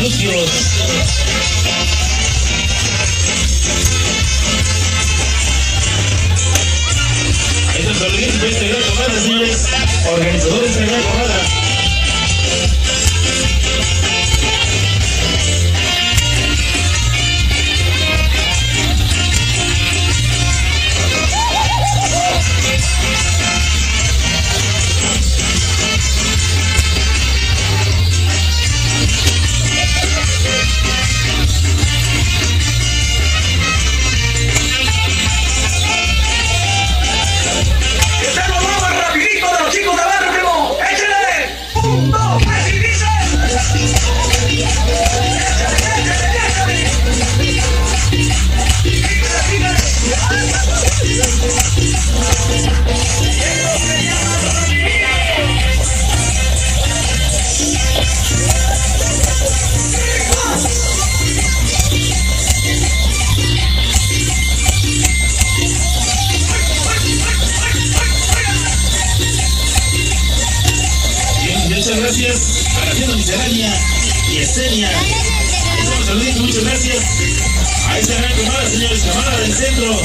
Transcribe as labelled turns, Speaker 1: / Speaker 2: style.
Speaker 1: músculos. Este es el Olimpia Interior Tomás Asiles, organizador de este evento. Agradeciendo Miscelánea y Esenia. Muchas gracias. Ahí se ven, señores, camaradas del centro.